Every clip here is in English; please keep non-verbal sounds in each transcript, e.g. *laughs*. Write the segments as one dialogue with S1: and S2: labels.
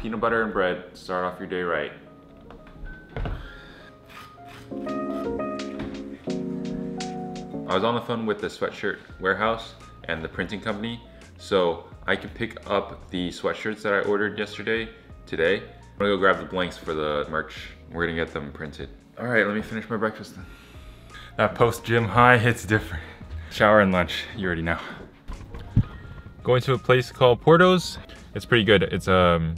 S1: peanut butter and bread. Start off your day right. I was on the phone with the sweatshirt warehouse and the printing company, so I can pick up the sweatshirts that I ordered yesterday, today. I'm gonna go grab the blanks for the merch. We're gonna get them printed. All right, let me finish my breakfast then. That post gym high hits different. Shower and lunch, you already know. Going to a place called Porto's. It's pretty good. It's um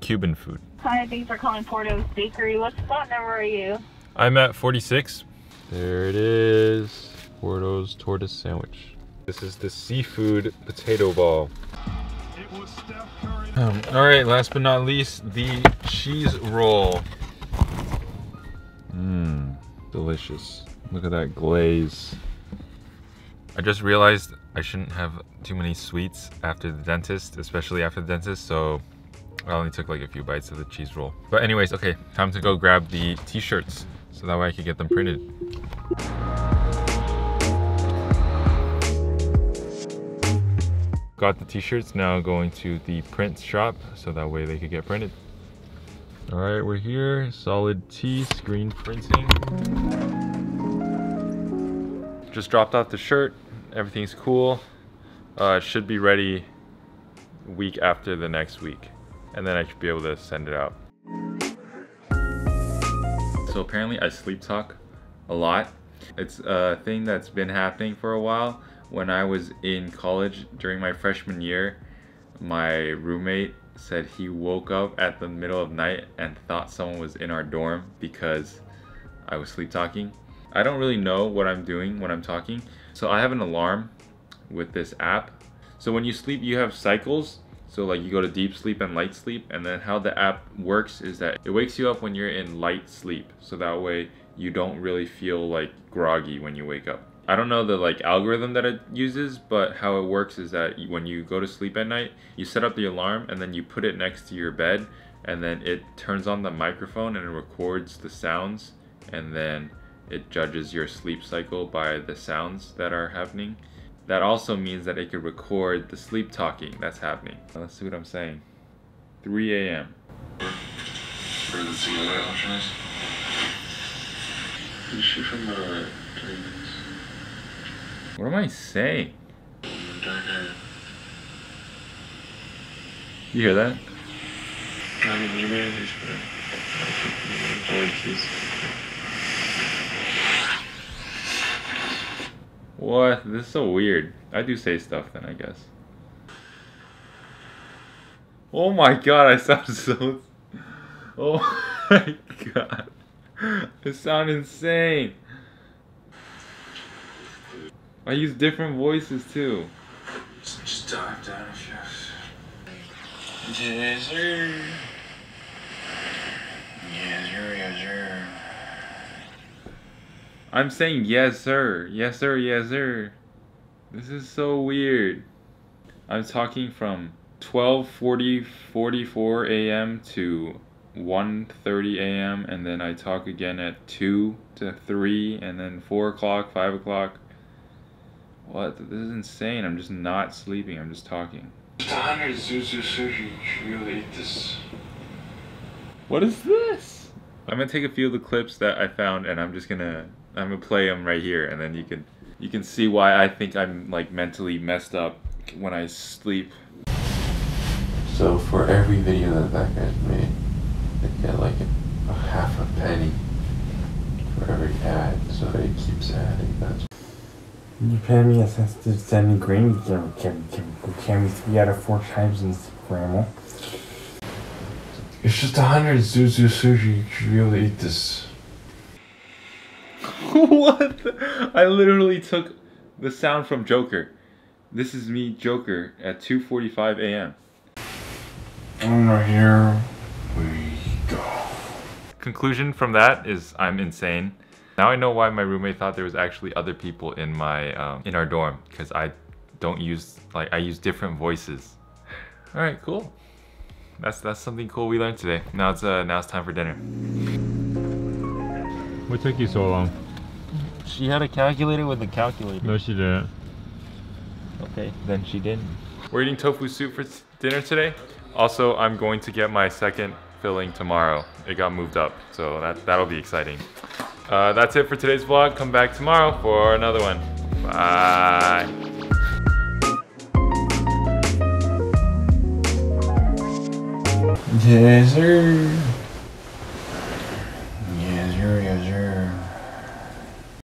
S1: Cuban food.
S2: Hi, thanks for calling Porto's Bakery. What spot number are you?
S1: I'm at 46. There it is. Porto's tortoise sandwich. This is the seafood potato ball. Um, all right, last but not least, the cheese roll. Mmm, delicious. Look at that glaze. I just realized I shouldn't have too many sweets after the dentist, especially after the dentist, so I only took like a few bites of the cheese roll. But anyways, okay, time to go grab the t-shirts so that way I could get them printed. Got the t-shirts, now going to the print shop so that way they could get printed. All right, we're here, solid T screen printing. Just dropped off the shirt, everything's cool. Uh, should be ready week after the next week. And then I should be able to send it out. So apparently I sleep talk a lot. It's a thing that's been happening for a while when I was in college during my freshman year, my roommate said he woke up at the middle of night and thought someone was in our dorm because I was sleep talking. I don't really know what I'm doing when I'm talking. So I have an alarm with this app. So when you sleep, you have cycles. So like you go to deep sleep and light sleep. And then how the app works is that it wakes you up when you're in light sleep. So that way you don't really feel like groggy when you wake up. I don't know the like algorithm that it uses, but how it works is that when you go to sleep at night, you set up the alarm and then you put it next to your bed and then it turns on the microphone and it records the sounds and then it judges your sleep cycle by the sounds that are happening. That also means that it could record the sleep talking that's happening. Let's see what I'm saying. 3 a.m.
S3: Where the cigarette option is? You shoot from the right.
S1: What am I saying? You hear that?
S3: I mean, you made it,
S1: What? This is so weird. I do say stuff then, I guess. Oh my god, I sound *laughs* so... Oh my god. I sound insane. I use different voices too.
S3: Just dive down Yes, sir. Yes, sir, yes, sir.
S1: I'm saying yes, sir. Yes, sir, yes, sir. This is so weird. I'm talking from 12:40 44 a.m. to 1:30 a.m. and then I talk again at 2 to 3 and then 4 o'clock, 5 o'clock. What? This is insane. I'm just not sleeping. I'm just talking. What is this? I'm gonna take a few of the clips that I found and I'm just gonna I'm gonna play them right here and then you can you can see why I think I'm like mentally messed up when I sleep.
S4: So for every video that that guy's made, they get like a, a half a penny for every ad. So he keeps adding. That's
S5: You pay me a sensitive 70 green, can, can, can, can me three out of four times in Scramble.
S4: It's just a hundred Zuzu sushi. You should be able to eat this. *laughs*
S1: what? the- I literally took the sound from Joker. This is me, Joker, at 2:45 a.m.
S4: And right here we go.
S1: Conclusion from that is I'm insane. Now I know why my roommate thought there was actually other people in my um, in our dorm because I don't use like I use different voices. *laughs* All right, cool. That's that's something cool we learned today. Now it's uh, now it's time for dinner.
S6: What took you so long?
S1: She had a calculator with a calculator.
S6: No, she didn't.
S1: Okay, then she didn't. We're eating tofu soup for dinner today. Also, I'm going to get my second filling tomorrow. It got moved up, so that that'll be exciting. Uh, that's it for today's vlog. Come back tomorrow for another one. Bye.
S4: Sir.